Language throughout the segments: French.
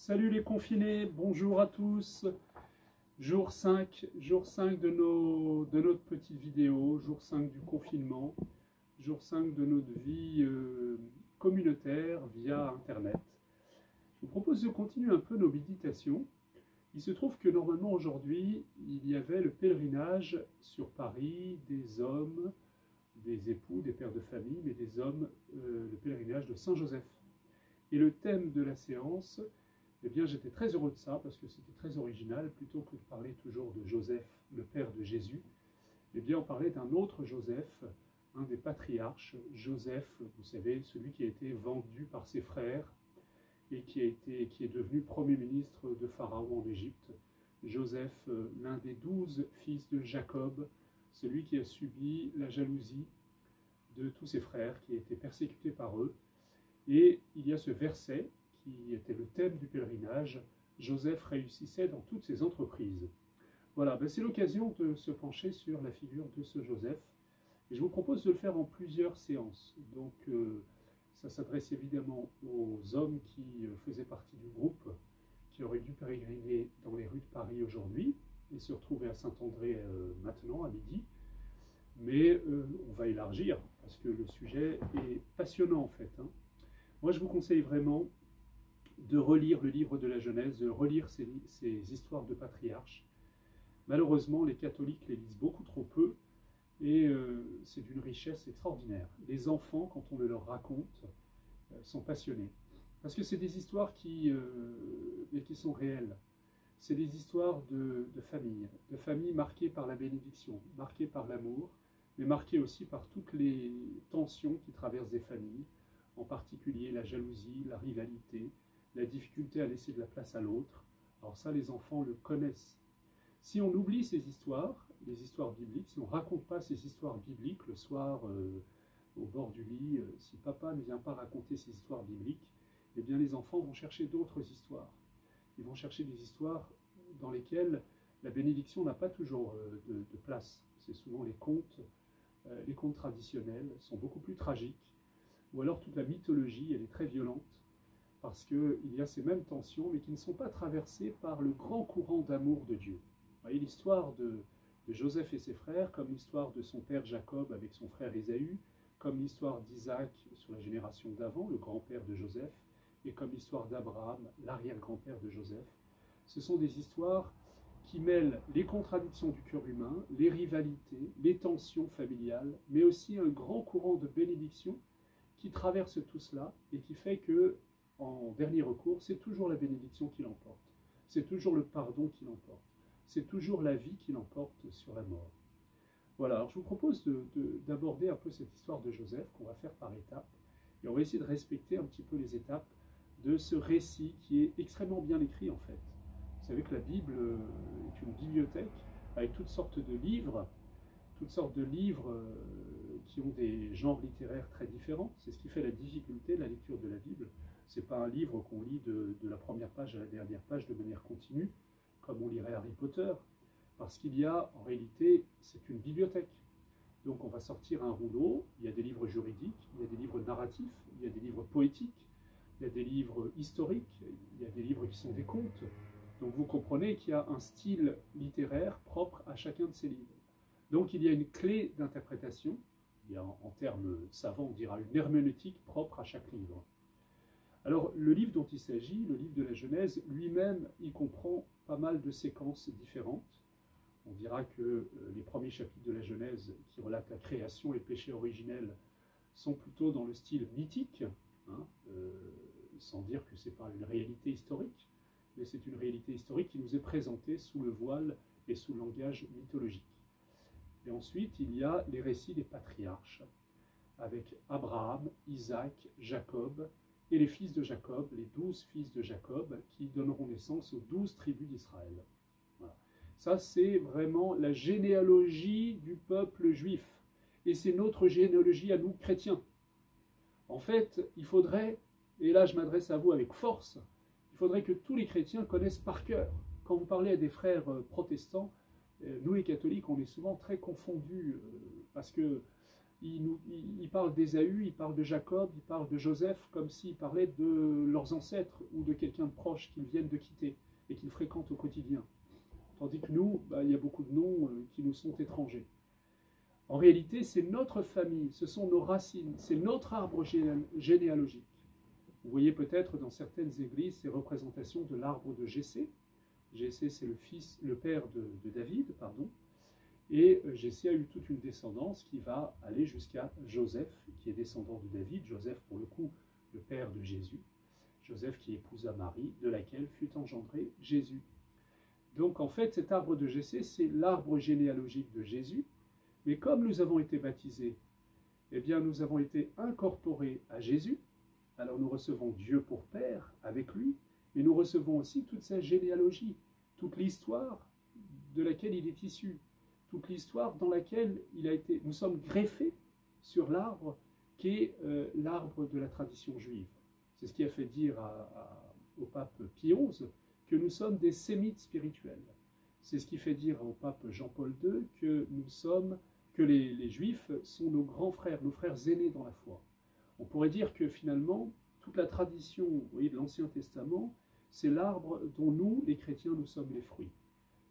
Salut les confinés, bonjour à tous. Jour 5, jour 5 de, nos, de notre petite vidéo, jour 5 du confinement, jour 5 de notre vie euh, communautaire via Internet. Je vous propose de continuer un peu nos méditations. Il se trouve que normalement aujourd'hui, il y avait le pèlerinage sur Paris des hommes, des époux, des pères de famille, mais des hommes, euh, le pèlerinage de Saint-Joseph. Et le thème de la séance, eh bien j'étais très heureux de ça parce que c'était très original. Plutôt que de parler toujours de Joseph, le père de Jésus, eh bien on parlait d'un autre Joseph, un des patriarches, Joseph, vous savez, celui qui a été vendu par ses frères et qui, a été, qui est devenu premier ministre de Pharaon en Égypte. Joseph, euh, l'un des douze fils de Jacob, celui qui a subi la jalousie de tous ses frères, qui a été persécuté par eux. Et il y a ce verset qui était le thème du pèlerinage, Joseph réussissait dans toutes ses entreprises. Voilà, ben c'est l'occasion de se pencher sur la figure de ce Joseph. Et je vous propose de le faire en plusieurs séances. Donc, euh, ça s'adresse évidemment aux hommes qui euh, faisaient partie du groupe, qui auraient dû pérégriner dans les rues de Paris aujourd'hui et se retrouver à Saint-André euh, maintenant, à midi. Mais on va élargir, parce que le sujet est passionnant en fait. Hein. Moi, je vous conseille vraiment de relire le livre de la Genèse, de relire ces, histoires de patriarches. Malheureusement, les catholiques les lisent beaucoup trop peu et euh, c'est d'une richesse extraordinaire. Les enfants, quand on le leur raconte, euh, sont passionnés. Parce que c'est des histoires qui, euh, qui sont réelles. C'est des histoires de, de famille, de famille marquées par la bénédiction, marquées par l'amour, mais marquées aussi par toutes les tensions qui traversent des familles, en particulier la jalousie, la rivalité, la difficulté à laisser de la place à l'autre. Alors ça, les enfants le connaissent. Si on oublie ces histoires, les histoires bibliques, si on ne raconte pas ces histoires bibliques le soir euh, au bord du lit, euh, si papa ne vient pas raconter ces histoires bibliques, eh bien les enfants vont chercher d'autres histoires. Ils vont chercher des histoires dans lesquelles la bénédiction n'a pas toujours euh, de, de, place. C'est souvent les contes, les contes traditionnels sont beaucoup plus tragiques, ou alors toute la mythologie, elle est très violente parce qu'il y a ces mêmes tensions, mais qui ne sont pas traversées par le grand courant d'amour de Dieu. Vous voyez l'histoire de, Joseph et ses frères, comme l'histoire de son père Jacob avec son frère Ésaü, comme l'histoire d'Isaac sur la génération d'avant, le grand-père de Joseph, et comme l'histoire d'Abraham, l'arrière-grand-père de Joseph. Ce sont des histoires qui mêlent les contradictions du cœur humain, les rivalités, les tensions familiales, mais aussi un grand courant de bénédiction qui traverse tout cela et qui fait que en dernier recours, c'est toujours la bénédiction qui l'emporte. C'est toujours le pardon qui l'emporte. C'est toujours la vie qui l'emporte sur la mort. Voilà, alors je vous propose d'aborder un peu cette histoire de Joseph qu'on va faire par étapes. Et on va essayer de respecter un petit peu les étapes de ce récit qui est extrêmement bien écrit en fait. Vous savez que la Bible euh, est une bibliothèque avec toutes sortes de livres, toutes sortes de livres euh, qui ont des genres littéraires très différents. C'est ce qui fait la difficulté de la lecture de la Bible. Ce n'est pas un livre qu'on lit de, la première page à la dernière page de manière continue, comme on lirait Harry Potter, parce qu'il y a, en réalité, c'est une bibliothèque. Donc on va sortir un rouleau, il y a des livres juridiques, il y a des livres narratifs, il y a des livres poétiques, il y a des livres historiques, il y a des livres qui sont des contes. Donc vous comprenez qu'il y a un style littéraire propre à chacun de ces livres. Donc il y a une clé d'interprétation, a en termes savants on dira une herméneutique propre à chaque livre. Alors, le livre dont il s'agit, le livre de la Genèse, lui-même, il comprend pas mal de séquences différentes. On dira que euh, les premiers chapitres de la Genèse, qui relatent la création et le péché originel, sont plutôt dans le style mythique, hein, euh, sans dire que ce n'est pas une réalité historique, mais c'est une réalité historique qui nous est présentée sous le voile et sous le langage mythologique. Et ensuite, il y a les récits des patriarches, avec Abraham, Isaac, Jacob, et les fils de Jacob, les douze fils de Jacob, qui donneront naissance aux douze tribus d'Israël. Ça, c'est vraiment la généalogie du peuple juif. Et c'est notre généalogie à nous, chrétiens. En fait, il faudrait, et là je m'adresse à vous avec force, il faudrait que tous les chrétiens connaissent par cœur. Quand vous parlez à des frères euh, protestants, euh, nous les catholiques, on est souvent très confondus, euh, parce que il, nous, il, parle d'Ésaü, il parle de Jacob, il parle de Joseph, comme s'il parlait de leurs ancêtres ou de quelqu'un de proche qu'ils viennent de quitter et qu'ils fréquentent au quotidien. Tandis que nous, bah, il y a beaucoup de noms euh, qui nous sont étrangers. En réalité, c'est notre famille, ce sont nos racines, c'est notre arbre généalogique. Vous voyez peut-être dans certaines églises ces représentations de l'arbre de Jessé. Jessé, c'est le fils, le père de, de David, pardon. Et euh, Jessé a eu toute une descendance qui va aller jusqu'à Joseph, qui est descendant de David. Joseph, pour le coup, le père de Jésus. Joseph qui épousa Marie, de laquelle fut engendré Jésus. Donc en fait, cet arbre de Jessé, c'est l'arbre généalogique de Jésus. Mais comme nous avons été baptisés, eh bien nous avons été incorporés à Jésus. Alors nous recevons Dieu pour Père avec lui, mais nous recevons aussi toute sa généalogie, toute l'histoire de laquelle il est issu, toute l'histoire dans laquelle il a été. Nous sommes greffés sur l'arbre qui est euh, l'arbre de la tradition juive. C'est ce qui a fait dire au pape Pie XI que nous sommes des sémites spirituels. C'est ce qui fait dire au pape Jean-Paul II que nous sommes, que les, Juifs sont nos grands frères, nos frères aînés dans la foi. On pourrait dire que finalement, toute la tradition voyez, de l'Ancien Testament, c'est l'arbre dont nous, les chrétiens, nous sommes les fruits.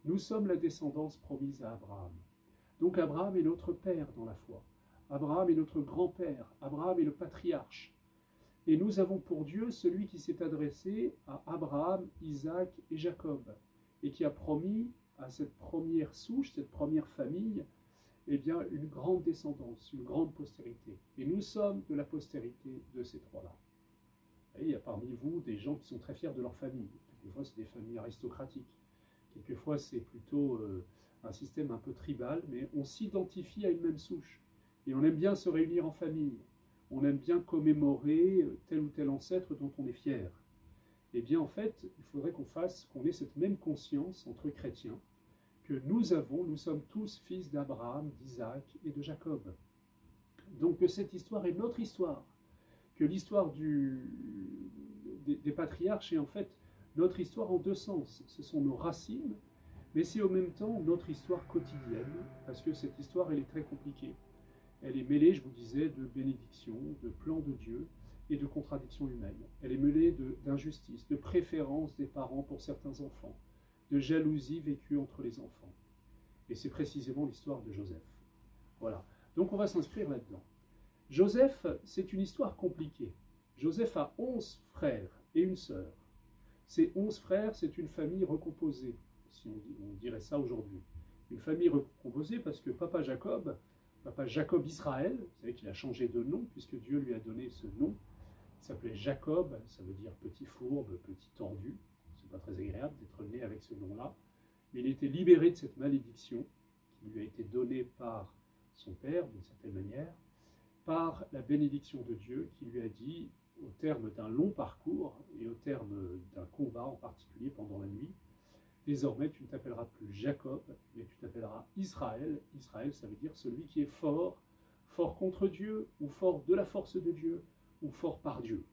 Nous sommes la descendance promise à Abraham. Donc Abraham est notre père dans la foi. Abraham est notre grand-père. Abraham est le patriarche. Et nous avons pour Dieu celui qui s'est adressé à Abraham, Isaac et Jacob, et qui a promis à cette première souche, cette première famille, eh bien, une grande descendance, une grande postérité. Et nous sommes de la postérité de ces trois-là. Il y a parmi vous des gens qui sont très fiers de leur famille. Quelquefois, c'est des familles aristocratiques. Quelquefois, c'est plutôt euh, un système un peu tribal, mais on s'identifie à une même souche. Et on aime bien se réunir en famille on aime bien commémorer tel ou tel ancêtre dont on est fier. Eh bien, en fait, il faudrait qu'on fasse, qu'on ait cette même conscience entre chrétiens, que nous avons, nous sommes tous fils d'Abraham, d'Isaac et de Jacob. Donc que cette histoire est notre histoire, que l'histoire des patriarches est en fait notre histoire en deux sens. Ce sont nos racines, mais c'est au même temps notre histoire quotidienne, parce que cette histoire, elle est très compliquée. Elle est mêlée, je vous disais, de bénédictions, de plans de Dieu et de contradictions humaines. Elle est mêlée d'injustice, de, de préférence des parents pour certains enfants, de jalousie vécue entre les enfants. Et c'est précisément l'histoire de Joseph. Voilà. Donc on va s'inscrire là-dedans. Joseph, c'est une histoire compliquée. Joseph a onze frères et une sœur. Ces onze frères, c'est une famille recomposée, si on dirait ça aujourd'hui. Une famille recomposée parce que papa Jacob papa Jacob Israël, vous savez qu'il a changé de nom puisque Dieu lui a donné ce nom. Il s'appelait Jacob, ça veut dire petit fourbe, petit tordu. C'est pas très agréable d'être né avec ce nom-là. Mais il était libéré de cette malédiction qui lui a été donnée par son père, d'une certaine manière, par la bénédiction de Dieu qui lui a dit, au terme d'un long parcours et au terme d'un combat en particulier pendant la nuit, Désormais, tu ne t'appelleras plus Jacob, mais tu t'appelleras Israël. Israël, ça veut dire celui qui est fort, fort contre Dieu, ou fort de la force de Dieu, ou fort par Dieu.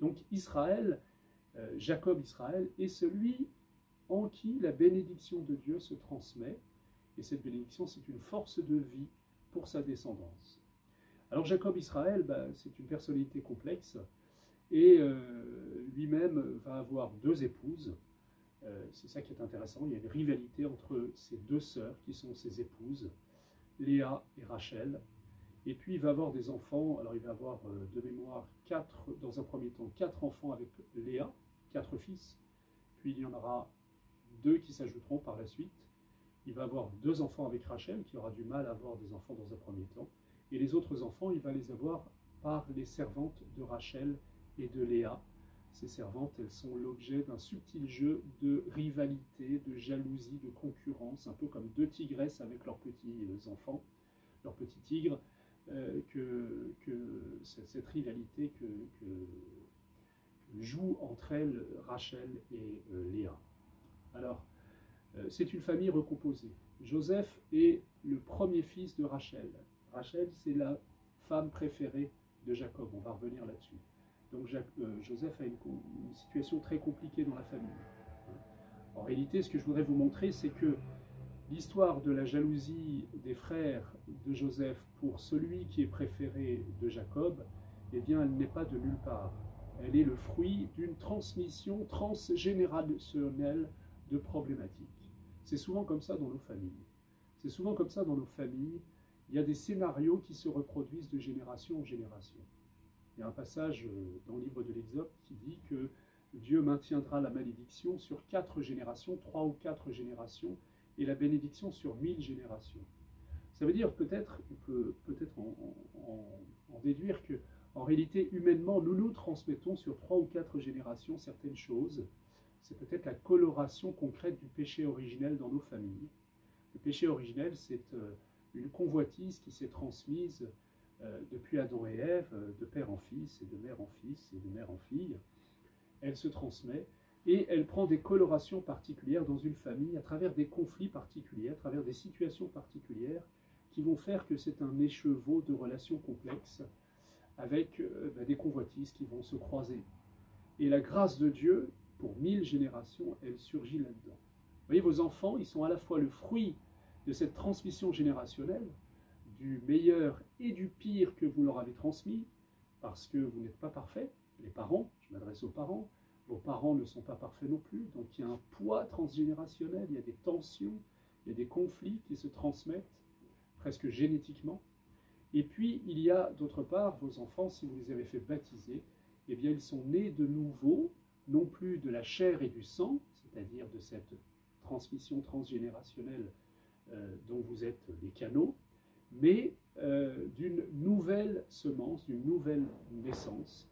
Donc Israël, euh, Jacob Israël, est celui en qui la bénédiction de Dieu se transmet, et cette bénédiction, c'est une force de vie pour sa descendance. Alors Jacob Israël, bah, c'est une personnalité complexe, et euh, lui-même va avoir deux épouses, euh, c'est ça qui est intéressant. Il y a une rivalité entre ces deux sœurs qui sont ses épouses, Léa et Rachel. Et puis il va avoir des enfants. Alors il va avoir euh, de mémoire quatre, dans un premier temps, quatre enfants avec Léa, quatre fils. Puis il y en aura deux qui s'ajouteront par la suite. Il va avoir deux enfants avec Rachel, qui aura du mal à avoir des enfants dans un premier temps. Et les autres enfants, il va les avoir par les servantes de Rachel et de Léa, ces servantes, elles sont l'objet d'un subtil jeu de rivalité, de jalousie, de concurrence, un peu comme deux tigresses avec leurs petits euh, enfants, leurs petits tigres, euh, que, cette, rivalité que, joue entre elles Rachel et euh, Léa. Alors, c'est une famille recomposée. Joseph est le premier fils de Rachel. Rachel, c'est la femme préférée de Jacob. On va revenir là-dessus. Donc euh, Joseph a une, situation très compliquée dans la famille. En réalité, ce que je voudrais vous montrer, c'est que l'histoire de la jalousie des frères de Joseph pour celui qui est préféré de Jacob, eh bien, elle n'est pas de nulle part. Elle est le fruit d'une transmission transgénérationnelle de problématiques. C'est souvent comme ça dans nos familles. C'est souvent comme ça dans nos familles. Il y a des scénarios qui se reproduisent de génération en génération. Il y a un passage euh, dans le livre de l'Exode qui dit que Dieu maintiendra la malédiction sur quatre générations, trois ou quatre générations, et la bénédiction sur mille générations. Ça veut dire peut-être, on peut peut-être en, déduire que, en réalité, humainement, nous nous transmettons sur trois ou quatre générations certaines choses. C'est peut-être la coloration concrète du péché originel dans nos familles. Le péché originel, c'est euh, une convoitise qui s'est transmise euh, depuis Adam et Ève, euh, de père en fils, et de mère en fils, et de mère en fille. Elle se transmet et elle prend des colorations particulières dans une famille à travers des conflits particuliers, à travers des situations particulières qui vont faire que c'est un écheveau de relations complexes avec bah, des convoitises qui vont se croiser. Et la grâce de Dieu, pour mille générations, elle surgit là-dedans. Vous voyez, vos enfants, ils sont à la fois le fruit de cette transmission générationnelle, du meilleur et du pire que vous leur avez transmis, parce que vous n'êtes pas parfait, les parents, je m'adresse aux parents, vos parents ne sont pas parfaits non plus, donc il y a un poids transgénérationnel, il y a des tensions, il y a des conflits qui se transmettent presque génétiquement. Et puis, il y a d'autre part vos enfants, si vous les avez fait baptiser, eh bien, ils sont nés de nouveau, non plus de la chair et du sang, c'est-à-dire de cette transmission transgénérationnelle dont vous êtes les canaux, mais euh, d'une nouvelle semence, d'une nouvelle naissance,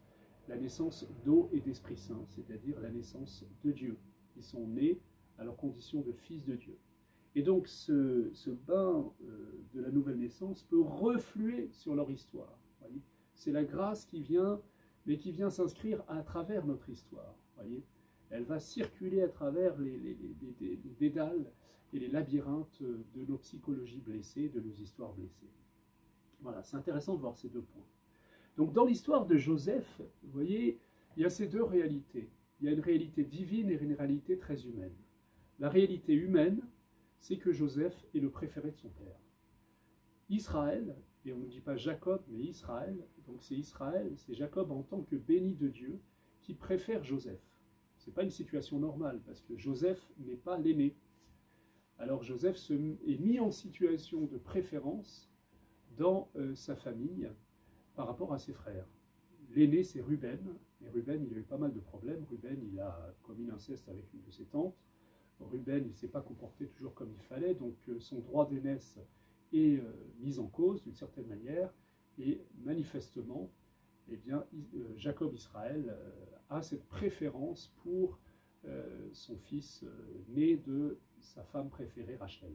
la naissance d'eau et d'Esprit Saint, c'est-à-dire la naissance de Dieu. Ils sont nés à leur condition de fils de Dieu. Et donc ce, bain euh, de la nouvelle naissance peut refluer sur leur histoire. C'est la grâce qui vient, mais qui vient s'inscrire à travers notre histoire. Voyez Elle va circuler à travers les, les, les dédales et les labyrinthes de nos psychologies blessées, de nos histoires blessées. Voilà, c'est intéressant de voir ces deux points. Donc dans l'histoire de Joseph, vous voyez, il y a ces deux réalités. Il y a une réalité divine et une réalité très humaine. La réalité humaine, c'est que Joseph est le préféré de son père. Israël, et on ne dit pas Jacob, mais Israël, donc c'est Israël, c'est Jacob en tant que béni de Dieu qui préfère Joseph. Ce n'est pas une situation normale, parce que Joseph n'est pas l'aîné. Alors Joseph se, est mis en situation de préférence dans euh, sa famille par rapport à ses frères. L'aîné, c'est Ruben, et Ruben, il a eu pas mal de problèmes. Ruben, il a commis l'inceste avec une de ses tantes. Ruben, il ne s'est pas comporté toujours comme il fallait, donc euh, son droit d'aînesse est euh, mis en cause d'une certaine manière, et manifestement, eh bien, Jacob Israël a cette préférence pour son fils né de sa femme préférée, Rachel.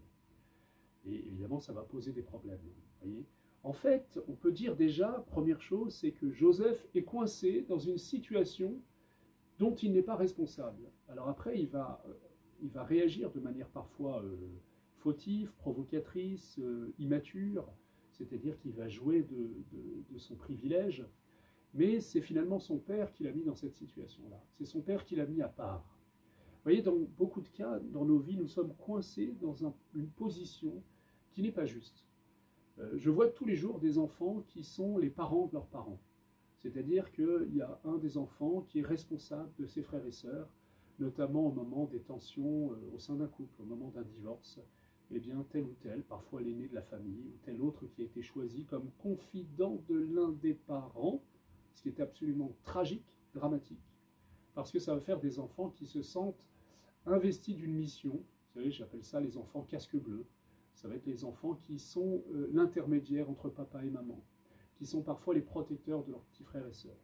Et évidemment, ça va poser des problèmes. En fait, on peut dire déjà, première chose, c'est que Joseph est coincé dans une situation dont il n'est pas responsable. Alors après, il va, euh, il va réagir de manière parfois euh, fautive, provocatrice, euh, immature, c'est-à-dire qu'il va jouer de, son privilège, mais c'est finalement son père qui l'a mis dans cette situation-là. C'est son père qui l'a mis à part. Vous voyez, dans beaucoup de cas, dans nos vies, nous sommes coincés dans une position qui n'est pas juste. Euh, je vois tous les jours des enfants qui sont les parents de leurs parents. C'est-à-dire qu'il y a un des enfants qui est responsable de ses frères et sœurs, notamment au moment des tensions euh, au sein d'un couple, au moment d'un divorce. Eh bien, tel ou tel, parfois l'aîné de la famille, ou tel autre qui a été choisi comme confident de l'un des parents, ce qui est absolument tragique, dramatique, parce que ça va faire des enfants qui se sentent investis d'une mission. Vous savez, j'appelle ça les enfants casque bleu ça va être les enfants qui sont euh, l'intermédiaire entre papa et maman, qui sont parfois les protecteurs de leurs petits frères et sœurs.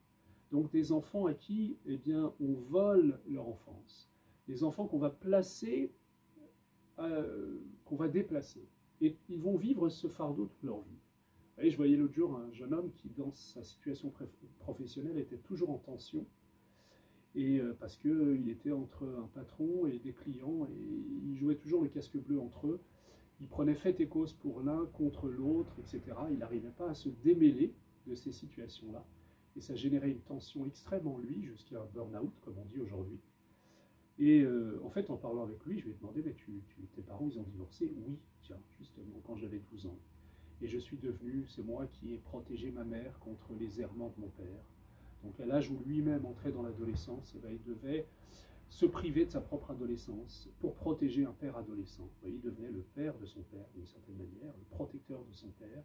Donc des enfants à qui eh bien, on vole leur enfance, des enfants qu'on va placer, euh, qu'on va déplacer. Et ils vont vivre ce fardeau toute leur vie. Je voyais l'autre jour un jeune homme qui, dans sa situation professionnelle, était toujours en tension. Et euh, parce qu'il était entre un patron et des clients, et il jouait toujours le casque bleu entre eux il prenait fait et cause pour l'un contre l'autre, etc. Il n'arrivait pas à se démêler de ces situations-là. Et ça générait une tension extrême en lui, jusqu'à un burn-out, comme on dit aujourd'hui. Et euh, en fait, en parlant avec lui, je lui ai demandé, mais tu, tes parents, ils ont divorcé? Oui, tiens, justement, quand j'avais 12 ans. Et je suis devenu, c'est moi qui ai protégé ma mère contre les errements de mon père. Donc à l'âge où lui-même entrait dans l'adolescence, eh ben, il devait se priver de sa propre adolescence pour protéger un père adolescent. il devenait le père de son père, d'une certaine manière, le protecteur de son père,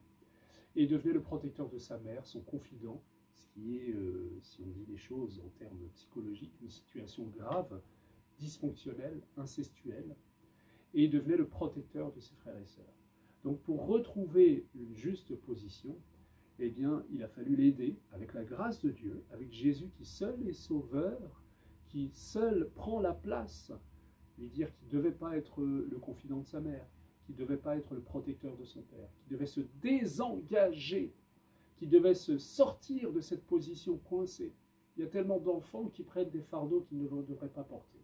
et il devenait le protecteur de sa mère, son confident, ce qui est, euh, si on dit les choses en termes psychologiques, une situation grave, dysfonctionnelle, incestuelle, et il devenait le protecteur de ses frères et sœurs. Donc pour retrouver une juste position, eh bien, il a fallu l'aider avec la grâce de Dieu, avec Jésus qui seul est sauveur, qui seul prend la place, lui dire qu'il ne devait pas être le confident de sa mère, qu'il ne devait pas être le protecteur de son père, qu'il devait se désengager, qu'il devait se sortir de cette position coincée. Il y a tellement d'enfants qui prennent des fardeaux qu'ils ne devraient pas porter.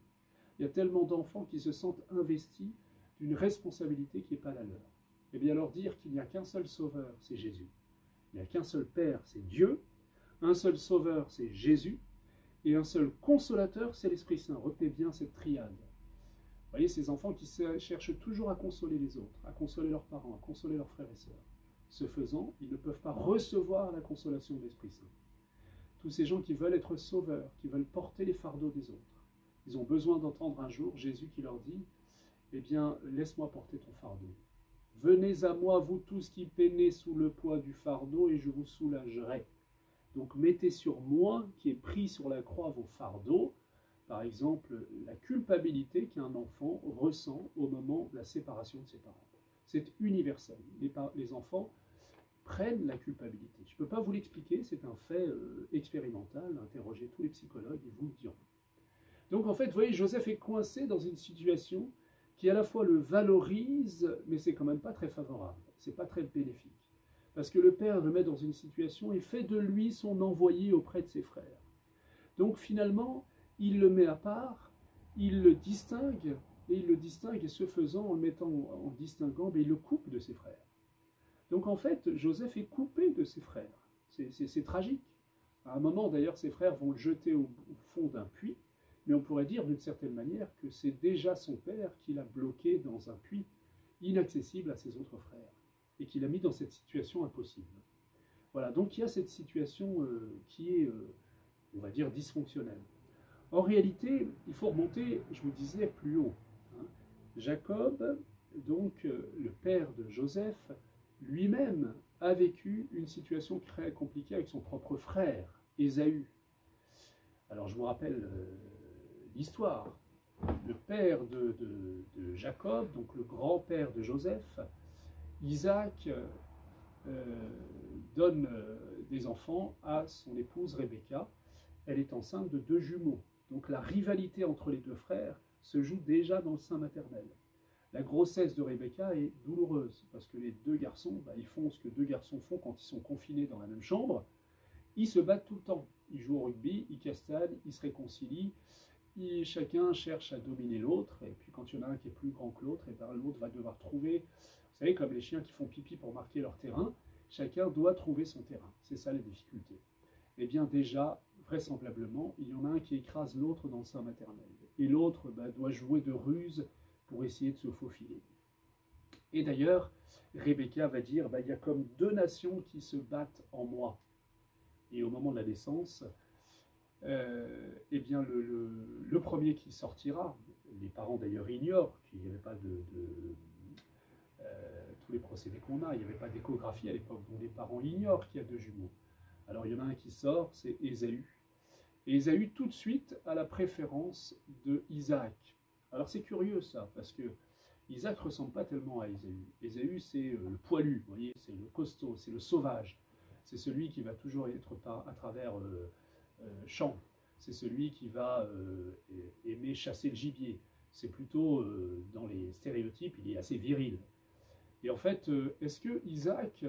Il y a tellement d'enfants qui se sentent investis d'une responsabilité qui n'est pas la leur. Eh bien alors dire qu'il n'y a qu'un seul sauveur, c'est Jésus. Il n'y a qu'un seul Père, c'est Dieu. Un seul sauveur, c'est Jésus et un seul consolateur, c'est l'Esprit Saint. Retenez bien cette triade. Vous voyez, ces enfants qui cherchent toujours à consoler les autres, à consoler leurs parents, à consoler leurs frères et sœurs. Ce faisant, ils ne peuvent pas recevoir la consolation de l'Esprit Saint. Tous ces gens qui veulent être sauveurs, qui veulent porter les fardeaux des autres, ils ont besoin d'entendre un jour Jésus qui leur dit Eh bien, laisse-moi porter ton fardeau. Venez à moi, vous tous qui peinez sous le poids du fardeau, et je vous soulagerai. Donc mettez sur moi, qui est pris sur la croix, vos fardeaux, par exemple la culpabilité qu'un enfant ressent au moment de la séparation de ses parents. C'est universel. Les, enfants prennent la culpabilité. Je ne peux pas vous l'expliquer, c'est un fait euh, expérimental. Interrogez tous les psychologues, ils vous le diront. Donc en fait, vous voyez, Joseph est coincé dans une situation qui à la fois le valorise, mais c'est quand même pas très favorable, c'est pas très bénéfique parce que le Père le met dans une situation et fait de lui son envoyé auprès de ses frères. Donc finalement, il le met à part, il le distingue, et il le distingue, et ce faisant, en le mettant en distinguant, mais il le coupe de ses frères. Donc en fait, Joseph est coupé de ses frères. C'est tragique. À un moment, d'ailleurs, ses frères vont le jeter au fond d'un puits, mais on pourrait dire d'une certaine manière que c'est déjà son père qui l'a bloqué dans un puits inaccessible à ses autres frères et qui l'a mis dans cette situation impossible. Voilà, donc il y a cette situation euh, qui est, euh, on va dire, dysfonctionnelle. En réalité, il faut remonter, je vous disais, plus haut. Hein. Jacob, donc euh, le père de Joseph, lui-même a vécu une situation très compliquée avec son propre frère, Ésaü. Alors je vous rappelle l'histoire. Le père de, Jacob, donc le grand-père de Joseph, Isaac euh, donne euh, des enfants à son épouse Rebecca. Elle est enceinte de deux jumeaux. Donc la rivalité entre les deux frères se joue déjà dans le sein maternel. La grossesse de Rebecca est douloureuse parce que les deux garçons, bah, ils font ce que deux garçons font quand ils sont confinés dans la même chambre. Ils se battent tout le temps. Ils jouent au rugby, ils castadent, ils se réconcilient. Chacun cherche à dominer l'autre. Et puis quand il y en a un qui est plus grand que l'autre, et ben l'autre va devoir trouver vous savez, comme les chiens qui font pipi pour marquer leur terrain, chacun doit trouver son terrain. C'est ça la difficulté. Eh bien déjà, vraisemblablement, il y en a un qui écrase l'autre dans le sein maternel. Et l'autre bah, doit jouer de ruse pour essayer de se faufiler. Et d'ailleurs, Rebecca va dire, bah, il y a comme deux nations qui se battent en moi. Et au moment de la naissance, eh bien le, premier qui sortira, les parents d'ailleurs ignorent qu'il n'y avait pas de euh, tous les procédés qu'on a. Il n'y avait pas d'échographie à l'époque, dont les parents ignorent qu'il y a deux jumeaux. Alors il y en a un qui sort, c'est Ésaü. Et Ésaü, tout de suite, a la préférence de Isaac. Alors c'est curieux ça, parce que Isaac ressemble pas tellement à Ésaü. Ésaü, c'est euh, le poilu, voyez, c'est le costaud, c'est le sauvage. C'est celui qui va toujours être à travers euh, champs. C'est celui qui va aimer chasser le gibier. C'est plutôt, dans les stéréotypes, il est assez viril. Et en fait, euh, est-ce que Isaac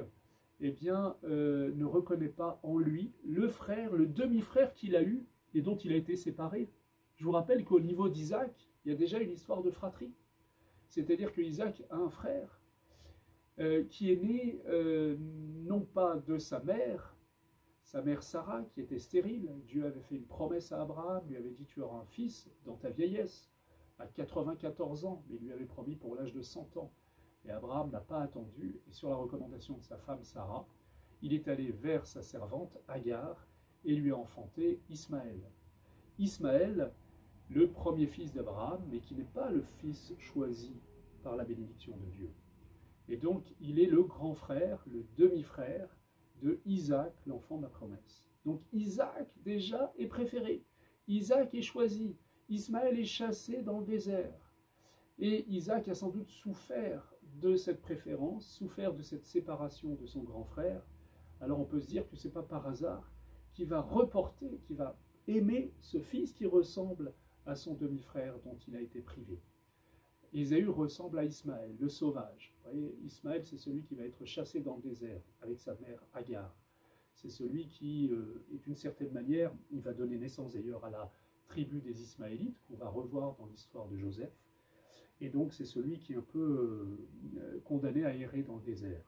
eh bien, euh, ne reconnaît pas en lui le frère, le demi-frère qu'il a eu et dont il a été séparé? Je vous rappelle qu'au niveau d'Isaac, il y a déjà une histoire de fratrie. C'est-à-dire que Isaac a un frère euh, qui est né non pas de sa mère, sa mère Sarah, qui était stérile. Dieu avait fait une promesse à Abraham, lui avait dit Tu auras un fils dans ta vieillesse, à 94 ans, mais lui avait promis pour l'âge de 100 ans. Et Abraham n'a pas attendu, et sur la recommandation de sa femme Sarah, il est allé vers sa servante Agar et lui a enfanté Ismaël. Ismaël, le premier fils d'Abraham, mais qui n'est pas le fils choisi par la bénédiction de Dieu. Et donc, il est le grand frère, le demi-frère de Isaac, l'enfant de la promesse. Donc, Isaac, déjà, est préféré. Isaac est choisi. Ismaël est chassé dans le désert. Et Isaac a sans doute souffert de cette préférence, souffert de cette séparation de son grand frère. Alors on peut se dire que ce n'est pas par hasard qu'il va reporter, qu'il va aimer ce fils qui ressemble à son demi-frère dont il a été privé. Ésaü ressemble à Ismaël, le sauvage. Ismaël, c'est celui qui va être chassé dans le désert avec sa mère Agar. C'est celui qui, euh, d'une certaine manière, il va donner naissance d'ailleurs à la tribu des Ismaélites, qu'on va revoir dans l'histoire de Joseph. Et donc, c'est celui qui est un peu euh, condamné à errer dans le désert.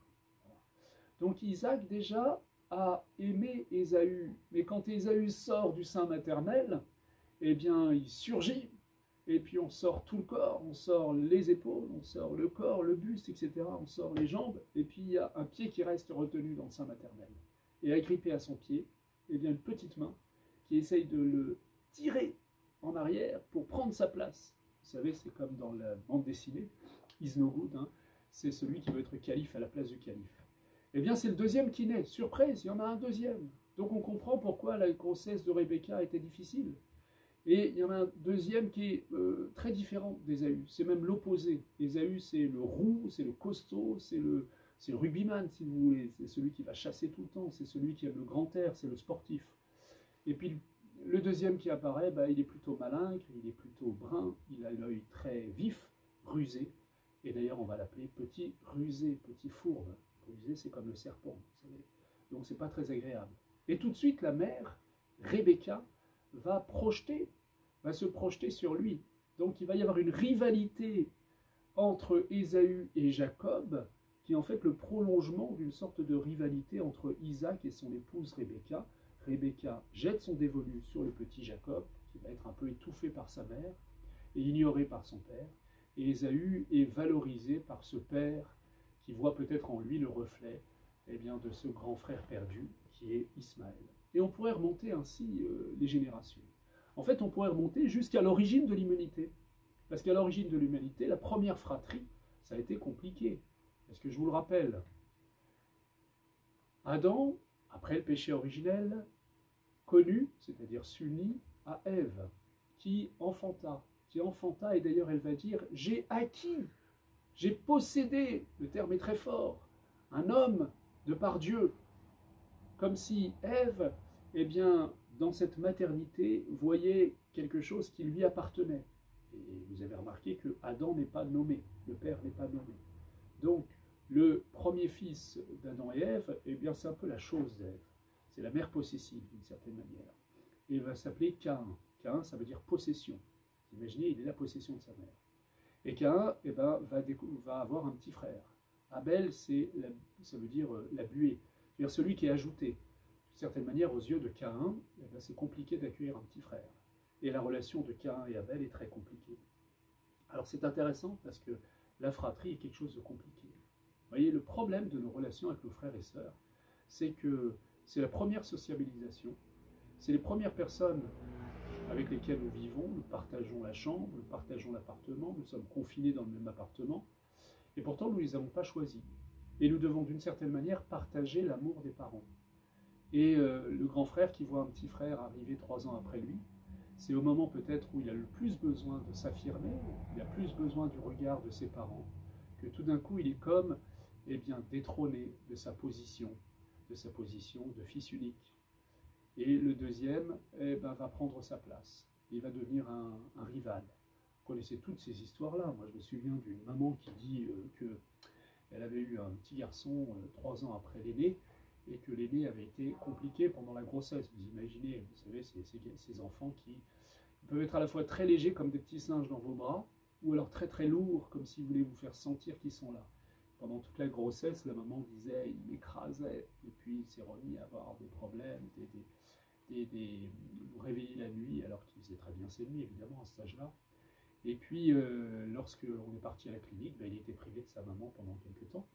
Donc, Isaac, déjà, a aimé Ésaü. Mais quand Ésaü sort du sein maternel, eh bien, il surgit. Et puis, on sort tout le corps, on sort les épaules, on sort le corps, le buste, etc. On sort les jambes. Et puis, il y a un pied qui reste retenu dans le sein maternel. Et agrippé à son pied, eh bien, une petite main qui essaye de le tirer en arrière pour prendre sa place. Vous savez, c'est comme dans la bande dessinée, Is No Good, hein. c'est celui qui veut être calife à la place du calife. Eh bien, c'est le deuxième qui naît. Surprise, il y en a un deuxième. Donc on comprend pourquoi la grossesse de Rebecca était difficile. Et il y en a un deuxième qui est euh, très différent d'Ésaü. C'est même l'opposé. Ésaü, c'est le roux, c'est le costaud, c'est le, c'est rugbyman, si vous voulez. C'est celui qui va chasser tout le temps, c'est celui qui a le grand air, c'est le sportif. Et puis le deuxième qui apparaît, bah, il est plutôt malingre, il est plutôt brun, il a l'œil très vif, rusé. Et d'ailleurs, on va l'appeler petit rusé, petit fourbe. Rusé, c'est comme le serpent, vous savez. Donc, c'est pas très agréable. Et tout de suite, la mère, Rebecca, va projeter, va se projeter sur lui. Donc, il va y avoir une rivalité entre Ésaü et Jacob, qui est en fait le prolongement d'une sorte de rivalité entre Isaac et son épouse Rebecca. Rebecca jette son dévolu sur le petit Jacob, qui va être un peu étouffé par sa mère et ignoré par son père. Et Ésaü est valorisé par ce père qui voit peut-être en lui le reflet eh bien, de ce grand frère perdu qui est Ismaël. Et on pourrait remonter ainsi euh, les générations. En fait, on pourrait remonter jusqu'à l'origine de l'humanité. Parce qu'à l'origine de l'humanité, la première fratrie, ça a été compliqué. Est-ce que je vous le rappelle Adam, après le péché originel, connu, c'est-à-dire s'unit à Ève, qui enfanta, qui enfanta, et d'ailleurs elle va dire, j'ai acquis, j'ai possédé, le terme est très fort, un homme de par Dieu, comme si Ève, eh bien, dans cette maternité, voyait quelque chose qui lui appartenait. Et vous avez remarqué que Adam n'est pas nommé, le père n'est pas nommé. Donc, le premier fils d'Adam et Ève, eh bien, c'est un peu la chose d'Ève. C'est la mère possessive, d'une certaine manière. Et il va s'appeler Cain. Cain, ça veut dire possession. Imaginez, il est la possession de sa mère. Et Cain eh ben, va, avoir un petit frère. Abel, c'est ça veut dire euh, la buée, c'est-à-dire celui qui est ajouté. D'une certaine manière, aux yeux de Cain, eh ben, c'est compliqué d'accueillir un petit frère. Et la relation de Cain et Abel est très compliquée. Alors c'est intéressant parce que la fratrie est quelque chose de compliqué. Vous voyez, le problème de nos relations avec nos frères et sœurs, c'est que c'est la première sociabilisation, c'est les premières personnes avec lesquelles nous vivons, nous partageons la chambre, nous partageons l'appartement, nous sommes confinés dans le même appartement, et pourtant nous ne les avons pas choisis. Et nous devons d'une certaine manière partager l'amour des parents. Et euh, le grand frère qui voit un petit frère arriver trois ans après lui, c'est au moment peut-être où il a le plus besoin de s'affirmer, il a plus besoin du regard de ses parents, que tout d'un coup il est comme eh bien, détrôné de sa position, de sa position de fils unique. Et le deuxième eh ben, va prendre sa place. Il va devenir un, rival. Vous connaissez toutes ces histoires-là. Moi, je me souviens d'une maman qui dit euh, que elle avait eu un petit garçon euh, trois ans après l'aîné et que l'aîné avait été compliqué pendant la grossesse. Vous imaginez, vous savez, ces, ces, enfants qui peuvent être à la fois très légers comme des petits singes dans vos bras, ou alors très très lourds comme si vous voulez vous faire sentir qu'ils sont là. pendant toute la grossesse, la maman disait il m'écrasait, et puis il s'est remis à avoir des problèmes, des, des, des, nous réveiller la nuit, alors qu'il faisait très bien ses nuits, évidemment, à cet âge-là. Et puis, euh, lorsque on est parti à la clinique, ben, il était privé de sa maman pendant quelques temps.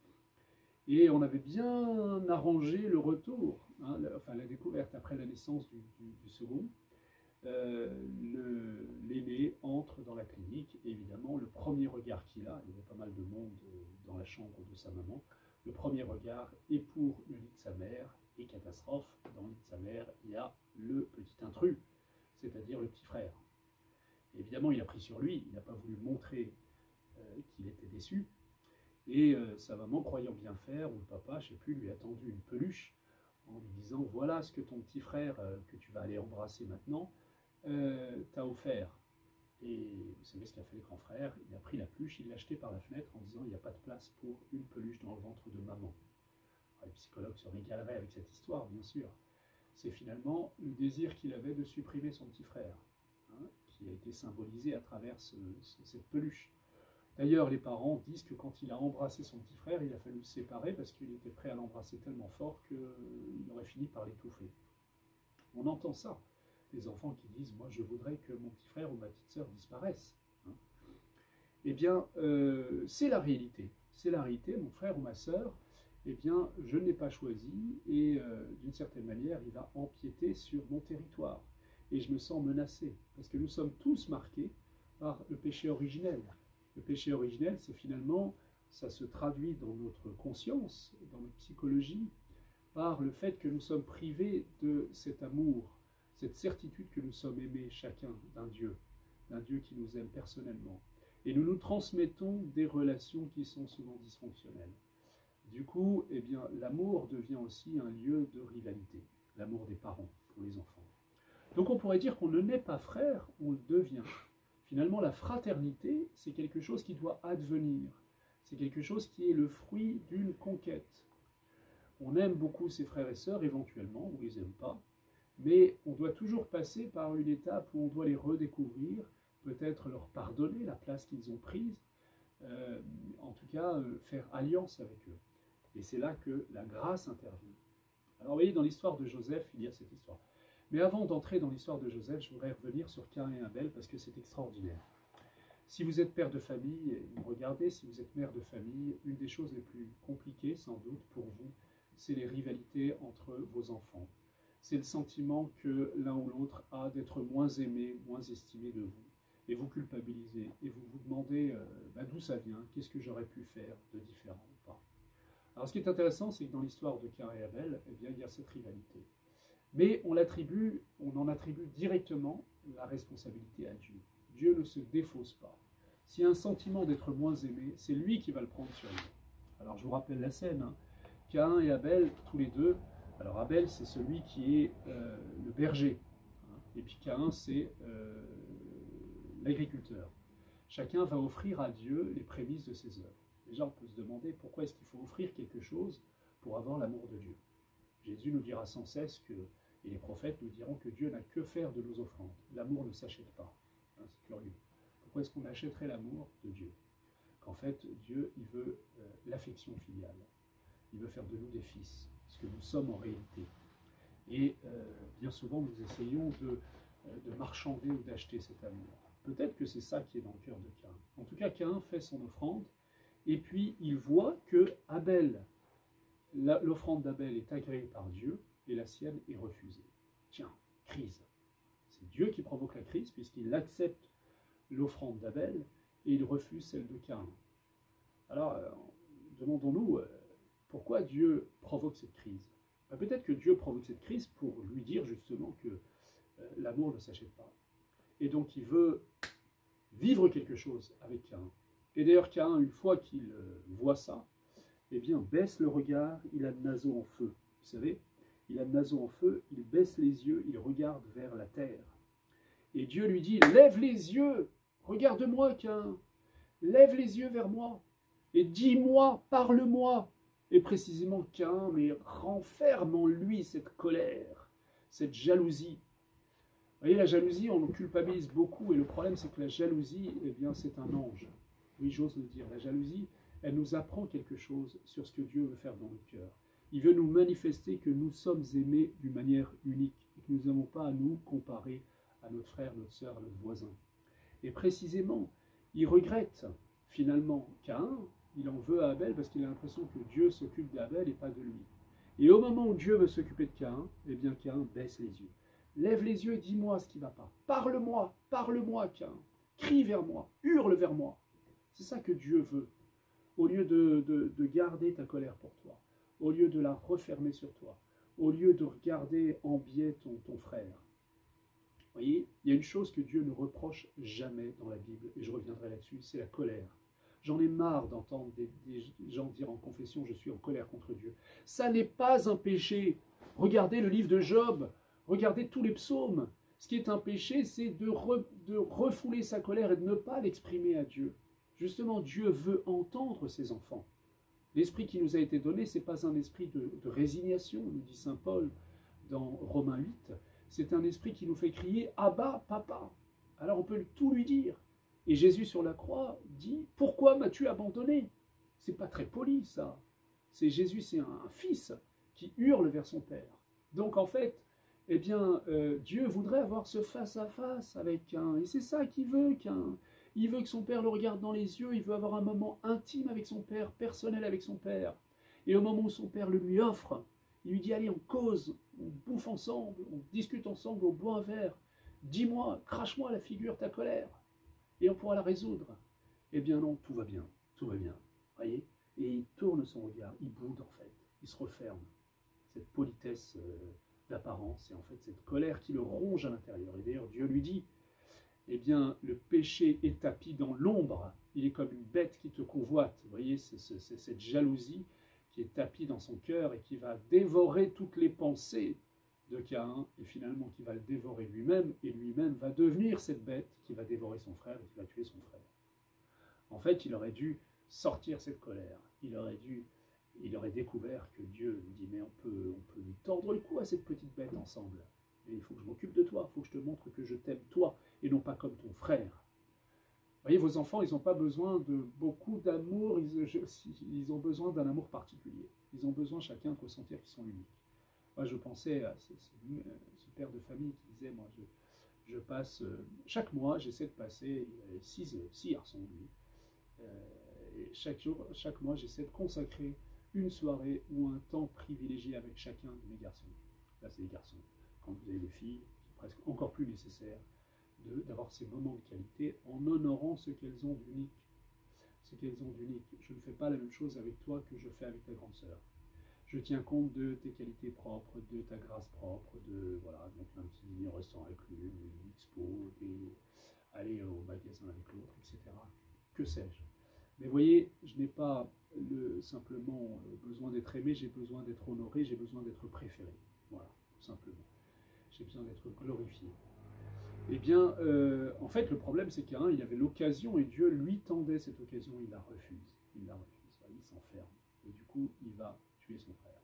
Et on avait bien arrangé le retour, hein, enfin la découverte après la naissance du, second. Euh, L'aîné entre dans la clinique évidemment le premier regard qu'il a, il y avait pas mal de monde euh, dans la chambre de sa maman, le premier regard est pour le lit de sa mère et catastrophe, dans le lit de sa mère il y a le petit intrus, c'est-à-dire le petit frère. Évidemment il a pris sur lui, il n'a pas voulu montrer euh, qu'il était déçu, et euh, sa maman, croyant bien faire, ou le papa, je ne sais plus, lui a tendu une peluche en lui disant Voilà ce que ton petit frère, euh, que tu vas aller embrasser maintenant, t'a offert. Et vous savez ce qu'a fait le grand frère Il a pris la peluche, il l'a jetée par la fenêtre en disant Il n'y a pas de place pour une peluche dans le ventre de maman. les psychologues se régaleraient avec cette histoire, bien sûr. C'est finalement le désir qu'il avait de supprimer son petit frère, hein, qui a été symbolisé à travers cette peluche. D'ailleurs, les parents disent que quand il a embrassé son petit frère, il a fallu le séparer parce qu'il était prêt à l'embrasser tellement fort qu'il aurait fini par l'étouffer. On entend ça, des enfants qui disent Moi, je voudrais que mon petit frère ou ma petite sœur disparaissent. Hein. eh bien, euh, c'est la réalité. C'est la réalité, mon frère ou ma sœur, eh bien, je ne l'ai pas choisi et euh, d'une certaine manière, il va empiéter sur mon territoire. Et je me sens menacé parce que nous sommes tous marqués par le péché originel. Le péché originel, c'est finalement, ça se traduit dans notre conscience, dans notre psychologie, par le fait que nous sommes privés de cet amour, cette certitude que nous sommes aimés chacun d'un Dieu, d'un Dieu qui nous aime personnellement. Et nous nous transmettons des relations qui sont souvent dysfonctionnelles. Du coup, eh bien, l'amour devient aussi un lieu de rivalité, l'amour des parents pour les enfants. Donc on pourrait dire qu'on ne naît pas frère, on le devient. Finalement, la fraternité, c'est quelque chose qui doit advenir. C'est quelque chose qui est le fruit d'une conquête. On aime beaucoup ses frères et sœurs, éventuellement, ne les aime pas, mais on doit toujours passer par une étape où on doit les redécouvrir, peut-être leur pardonner la place qu'ils ont prise, euh, en tout cas euh, faire alliance avec eux. Et c'est là que la grâce intervient. Alors vous voyez, dans l'histoire de Joseph, il y a cette histoire. Mais avant d'entrer dans l'histoire de Joseph, je voudrais revenir sur Cain et Abel parce que c'est extraordinaire. Si vous êtes père de famille, vous regardez, si vous êtes mère de famille, une des choses les plus compliquées sans doute pour vous, c'est les rivalités entre vos enfants. C'est le sentiment que l'un ou l'autre a d'être moins aimé, moins estimé de vous. Et vous culpabilisez, et vous vous demandez euh, bah, d'où ça vient, qu'est-ce que j'aurais pu faire de différent ou pas? Alors ce qui est intéressant, c'est que dans l'histoire de Cain et Abel, eh bien, il y a cette rivalité. Mais on l'attribue, on en attribue directement la responsabilité à Dieu. Dieu ne se défausse pas. S'il y a un sentiment d'être moins aimé, c'est lui qui va le prendre sur lui. Alors je vous rappelle la scène. Hein. Cain et Abel, tous les deux. Alors Abel, c'est celui qui est euh, le berger. Hein. et puis Cain, c'est euh, l'agriculteur. Chacun va offrir à Dieu les prémices de ses œuvres. Déjà, on peut se demander pourquoi est-ce qu'il faut offrir quelque chose pour avoir l'amour de Dieu. Jésus nous dira sans cesse que et les prophètes nous diront que Dieu n'a que faire de nos offrandes. L'amour ne s'achète pas. Hein, c'est curieux. Pourquoi est-ce qu'on achèterait l'amour de Dieu? Qu'en fait, Dieu, il veut euh, l'affection filiale. Il veut faire de nous des fils, ce que nous sommes en réalité. Et euh, bien souvent, nous essayons de, euh, de marchander ou d'acheter cet amour. Peut-être que c'est ça qui est dans le cœur de Cain. En tout cas, Cain fait son offrande, et puis il voit que Abel, l'offrande d'Abel est agréée par Dieu, et la sienne est refusée. Tiens, crise. C'est Dieu qui provoque la crise puisqu'il accepte l'offrande d'Abel et il refuse celle de Cain. Alors, euh, demandons-nous euh, pourquoi Dieu provoque cette crise? Ben, peut-être que Dieu provoque cette crise pour lui dire justement que euh, l'amour ne s'achète pas. Et donc il veut vivre quelque chose avec Cain. Et d'ailleurs, Cain, une fois qu'il voit ça, eh bien, baisse le regard, il a le naseau en feu. Vous savez, il a le naseau en feu, il baisse les yeux, il regarde vers la terre. Et Dieu lui dit, lève les yeux, regarde-moi, Cain, lève les yeux vers moi, et dis-moi, parle-moi. Et précisément, Cain, mais renferme en lui cette colère, cette jalousie. Vous voyez, la jalousie, on nous culpabilise beaucoup, et le problème, c'est que la jalousie, eh bien, c'est un ange. Oui, j'ose le dire. La jalousie, elle nous apprend quelque chose sur ce que Dieu veut faire dans notre cœur. Il veut nous manifester que nous sommes aimés d'une manière unique et que nous n'avons pas à nous comparer à notre frère, notre soeur, à notre voisin. Et précisément, il regrette finalement Caïn, il en veut à Abel parce qu'il a l'impression que Dieu s'occupe d'Abel et pas de lui. Et au moment où Dieu veut s'occuper de Caïn, eh bien Caïn baisse les yeux. Lève les yeux et dis-moi ce qui ne va pas. Parle-moi, parle-moi, Caïn. Crie vers moi, hurle vers moi. C'est ça que Dieu veut. Au lieu de, de, garder ta colère pour toi, au lieu de la refermer sur toi, au lieu de regarder en biais ton, ton frère. Vous voyez, il y a une chose que Dieu ne reproche jamais dans la Bible, et je reviendrai là-dessus, c'est la colère. J'en ai marre d'entendre des, gens dire en confession je suis en colère contre Dieu. Ça n'est pas un péché. Regardez le livre de Job, regardez tous les psaumes. Ce qui est un péché, c'est de, de refouler sa colère et de ne pas l'exprimer à Dieu. Justement, Dieu veut entendre ses enfants. L'esprit qui nous a été donné, ce n'est pas un esprit de, résignation, nous dit Saint Paul dans Romains 8. C'est un esprit qui nous fait crier Abba, papa. Alors on peut tout lui dire. Et Jésus sur la croix dit Pourquoi m'as-tu abandonné? C'est pas très poli ça. C'est Jésus, c'est un fils qui hurle vers son père. Donc en fait, eh bien, euh, Dieu voudrait avoir ce face à face avec un, et c'est ça qu'il veut qu'un, il veut que son père le regarde dans les yeux, il veut avoir un moment intime avec son père, personnel avec son père. Et au moment où son père le lui offre, il lui dit allez, on cause, on bouffe ensemble, on discute ensemble, on boit un verre. Dis-moi, crache-moi la figure ta colère et on pourra la résoudre. Eh bien non, tout va bien, tout va bien. Voyez? Et il tourne son regard, il boude en fait, il se referme. Cette politesse euh, d'apparence et en fait cette colère qui le ronge à l'intérieur. Et d'ailleurs Dieu lui dit, eh bien le péché est tapis dans l'ombre, il est comme une bête qui te convoite. Vous voyez, c'est cette jalousie qui est tapie dans son cœur et qui va dévorer toutes les pensées de Caïn et finalement qui va le dévorer lui-même et lui-même va devenir cette bête qui va dévorer son frère et qui va tuer son frère. En fait, il aurait dû sortir cette colère. Il aurait dû, il aurait découvert que Dieu lui dit mais on peut, on peut lui tordre le cou à cette petite bête ensemble. Il faut que je m'occupe de toi, il faut que je te montre que je t'aime toi et non pas comme ton frère. Voyez, vos enfants, ils n'ont pas besoin de beaucoup d'amour, ils, ont besoin d'un amour particulier. Ils ont besoin chacun de ressentir qu'ils sont uniques. Moi, je pensais à ce, père de famille qui disait, moi, je, passe, euh, chaque mois, j'essaie de passer, avait six, six garçons, lui, euh, et chaque jour, chaque mois, j'essaie de consacrer une soirée ou un temps privilégié avec chacun de mes garçons. Là, c'est les garçons. Quand vous avez des filles, c'est presque encore plus nécessaire d'avoir ces moments de qualité en honorant ce qu'elles ont d'unique. Ce qu'elles ont d'unique. Je ne fais pas la même chose avec toi que je fais avec ta grande sœur je tiens compte de tes qualités propres, de ta grâce propre, de voilà, donc un petit dîner au restaurant avec l'une, une expo, aller au magasin avec l'autre, etc. Que sais-je Mais voyez, je n'ai pas le, simplement euh, besoin d'être aimé, j'ai besoin d'être honoré, j'ai besoin d'être préféré. Voilà, tout simplement. J'ai besoin d'être glorifié. Eh bien, euh, en fait, le problème, c'est qu'un, il avait l'occasion et Dieu lui tendait cette occasion, il la refuse. Il la refuse, il s'enferme. Et du coup, il va son frère.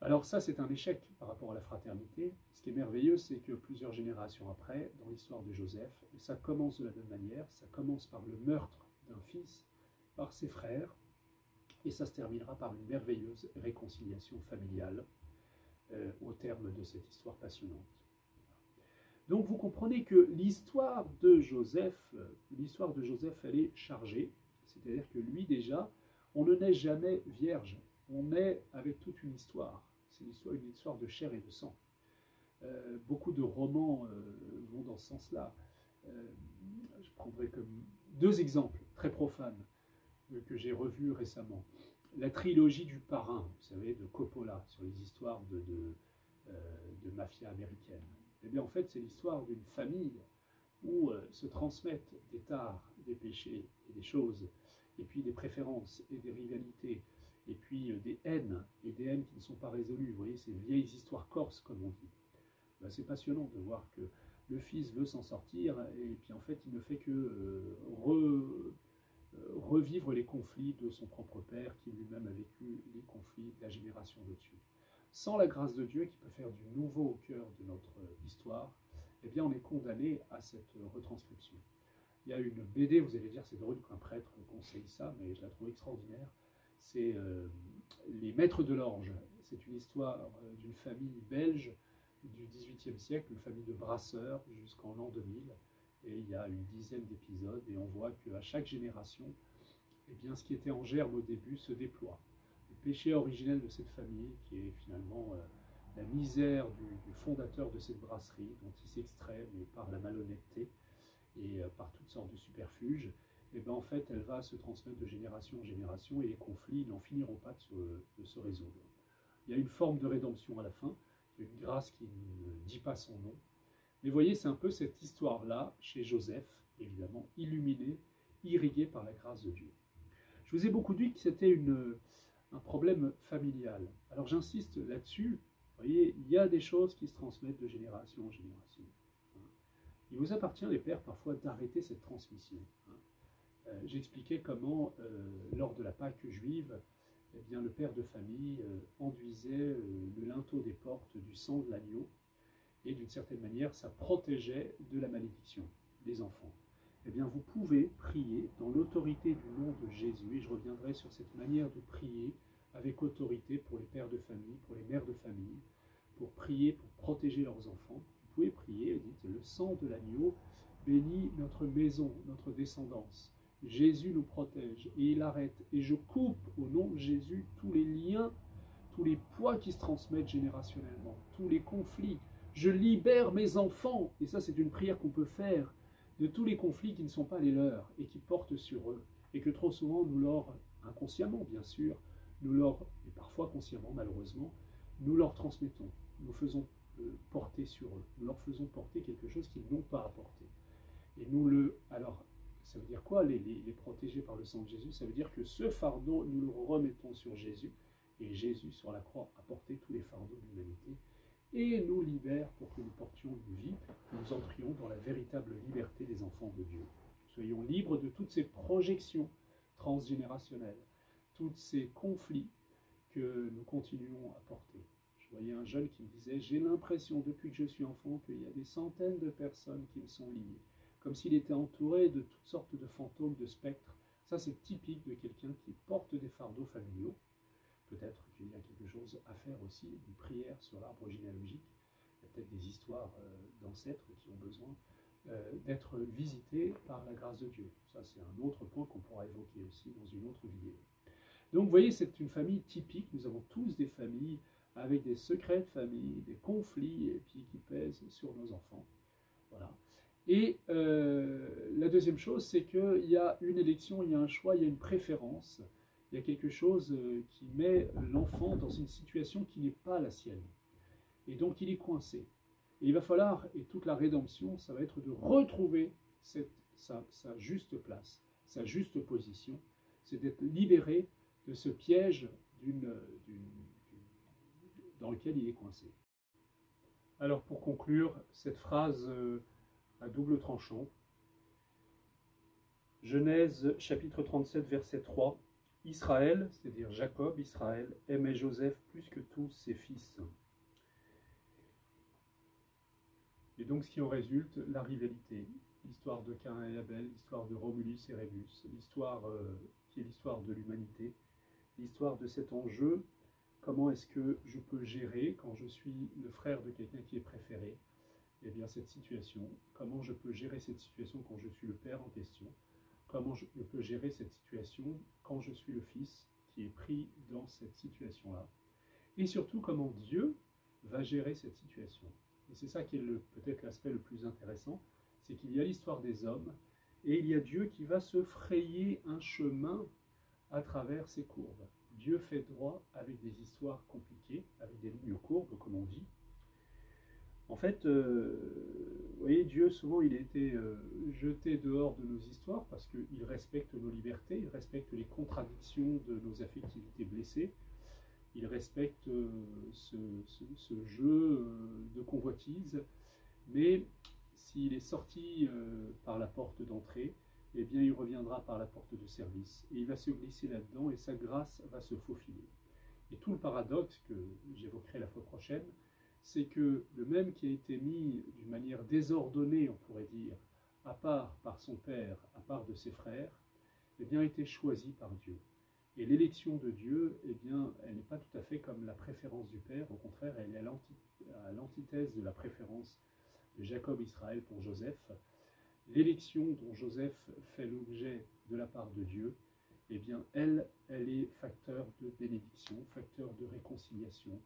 Alors ça, c'est un échec par rapport à la fraternité. Ce qui est merveilleux, c'est que plusieurs générations après, dans l'histoire de Joseph, ça commence de la même manière. Ça commence par le meurtre d'un fils par ses frères, et ça se terminera par une merveilleuse réconciliation familiale euh, au terme de cette histoire passionnante. Donc vous comprenez que l'histoire de Joseph, euh, l'histoire de Joseph, elle est chargée, c'est-à-dire que lui déjà, on ne naît jamais vierge on est avec toute une histoire. C'est une histoire, une histoire de chair et de sang. Euh, beaucoup de romans vont dans ce sens-là. Je prendrai comme deux exemples très profanes que j'ai revus récemment. La trilogie du parrain, vous savez, de Coppola, sur les histoires de, de, mafia américaine. Eh bien, en fait, c'est l'histoire d'une famille où se transmettent des tares, des péchés et des choses, et puis des préférences et des rivalités, et puis euh, des haines, et des haines qui ne sont pas résolues. Vous voyez, ces vieilles histoires corses, comme on dit. Ben, c'est passionnant de voir que le fils veut s'en sortir, et puis en fait, il ne fait que euh, euh, revivre les conflits de son propre père, qui lui-même a vécu les conflits de la génération au-dessus. Sans la grâce de Dieu, qui peut faire du nouveau au cœur de notre histoire, eh bien, on est condamné à cette retranscription. Il y a une BD, vous allez dire c'est drôle qu'un prêtre conseille ça, mais je la trouve extraordinaire. C'est Les Maîtres de l'Orge. C'est une histoire d'une famille belge du XVIIIe siècle, une famille de brasseurs jusqu'en l'an 2000. Et il y a une dizaine d'épisodes et on voit qu'à chaque génération, eh bien, ce qui était en germe au début se déploie. Le péché originel de cette famille, qui est finalement euh, la misère du, fondateur de cette brasserie, dont il s'extrait, par la malhonnêteté et euh, par toutes sortes de superfuges, eh bien, en fait, elle va se transmettre de génération en génération et les conflits n'en finiront pas de se résoudre. Il y a une forme de rédemption à la fin, une grâce qui ne dit pas son nom. Mais voyez, c'est un peu cette histoire-là chez Joseph, évidemment, illuminé, irrigué par la grâce de Dieu. Je vous ai beaucoup dit que c'était un problème familial. Alors j'insiste là-dessus. Vous voyez, il y a des choses qui se transmettent de génération en génération. Il vous appartient, les pères, parfois d'arrêter cette transmission. Euh, j'expliquais comment, euh, lors de la Pâque juive, eh bien, le père de famille euh, enduisait le linteau des portes du sang de l'agneau, et d'une certaine manière, ça protégeait de la malédiction des enfants. Eh bien, vous pouvez prier dans l'autorité du nom de Jésus, et je reviendrai sur cette manière de prier avec autorité pour les pères de famille, pour les mères de famille, pour prier, pour protéger leurs enfants. Vous pouvez prier, dites, le sang de l'agneau bénit notre maison, notre descendance. Jésus nous protège et il arrête. Et je coupe au nom de Jésus tous les liens, tous les poids qui se transmettent générationnellement, tous les conflits. Je libère mes enfants, et ça c'est une prière qu'on peut faire, de tous les conflits qui ne sont pas les leurs et qui portent sur eux. Et que trop souvent nous leur, inconsciemment bien sûr, nous leur, et parfois consciemment malheureusement, nous leur transmettons, nous faisons euh, porter sur eux, nous leur faisons porter quelque chose qu'ils n'ont pas apporté. Et nous le, alors ça veut dire quoi les, protéger par le sang de Jésus? Ça veut dire que ce fardeau, nous le remettons sur Jésus, et Jésus sur la croix a porté tous les fardeaux de l'humanité, et nous libère pour que nous portions une vie, nous entrions dans la véritable liberté des enfants de Dieu. Soyons libres de toutes ces projections transgénérationnelles, tous ces conflits que nous continuons à porter. Je voyais un jeune qui me disait, j'ai l'impression depuis que je suis enfant qu'il y a des centaines de personnes qui me sont liées comme s'il était entouré de toutes sortes de fantômes, de spectres. Ça, c'est typique de quelqu'un qui porte des fardeaux familiaux. Peut-être qu'il y a quelque chose à faire aussi, une prière sur l'arbre généalogique. Il y a peut-être des histoires euh, d'ancêtres qui ont besoin euh, d'être visitées par la grâce de Dieu. Ça, c'est un autre point qu'on pourra évoquer aussi dans une autre vidéo. Donc, vous voyez, c'est une famille typique. Nous avons tous des familles avec des secrets de famille, des conflits, et puis qui pèsent sur nos enfants. Voilà. Et euh, la deuxième chose, c'est qu'il y a une élection, il y a un choix, il y a une préférence, il y a quelque chose euh, qui met l'enfant dans une situation qui n'est pas la sienne. Et donc il est coincé. Et il va falloir, et toute la rédemption, ça va être de retrouver sa juste place, sa juste position, c'est d'être libéré de ce piège dans lequel il est coincé. Alors pour conclure, cette phrase... Euh, à double tranchant. Genèse chapitre 37 verset 3. Israël, c'est-à-dire Jacob, Israël, aimait Joseph plus que tous ses fils. Et donc ce qui en résulte, la rivalité, l'histoire de Cain et Abel, l'histoire de Romulus et Rémus, l'histoire euh, qui est l'histoire de l'humanité, l'histoire de cet enjeu, comment est-ce que je peux gérer quand je suis le frère de quelqu'un qui est préféré, eh bien, cette situation, comment je peux gérer cette situation quand je suis le père en question, comment je peux gérer cette situation quand je suis le fils qui est pris dans cette situation-là, et surtout comment Dieu va gérer cette situation. Et c'est ça qui est peut-être l'aspect le plus intéressant, c'est qu'il y a l'histoire des hommes, et il y a Dieu qui va se frayer un chemin à travers ces courbes. Dieu fait droit avec des histoires compliquées, avec des lignes courbes, comme on dit, en fait, euh, vous voyez, Dieu, souvent, il a été euh, jeté dehors de nos histoires parce qu'il respecte nos libertés, il respecte les contradictions de nos affectivités blessées, il respecte euh, ce, jeu de convoitise, mais s'il est sorti par la porte d'entrée, eh bien, il reviendra par la porte de service. Et il va se glisser là-dedans et sa grâce va se faufiler. Et tout le paradoxe que j'évoquerai la fois prochaine, c'est que le même qui a été mis d'une manière désordonnée, on pourrait dire, à part par son père, à part de ses frères, eh bien, a été choisi par Dieu. Et l'élection de Dieu, eh bien, elle n'est pas tout à fait comme la préférence du Père, au contraire, elle est à l'antithèse de la préférence de Jacob Israël pour Joseph. L'élection dont Joseph fait l'objet de la part de Dieu, eh bien, elle, elle est facteur de bénédiction, facteur de réconciliation,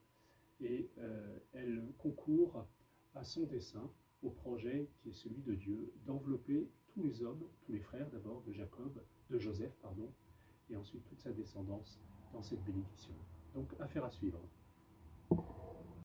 et euh, elle concourt à son dessein, au projet qui est celui de Dieu, d'envelopper tous les hommes, tous les frères d'abord de Jacob, de Joseph, pardon, et ensuite toute sa descendance dans cette bénédiction. Donc, affaire à suivre.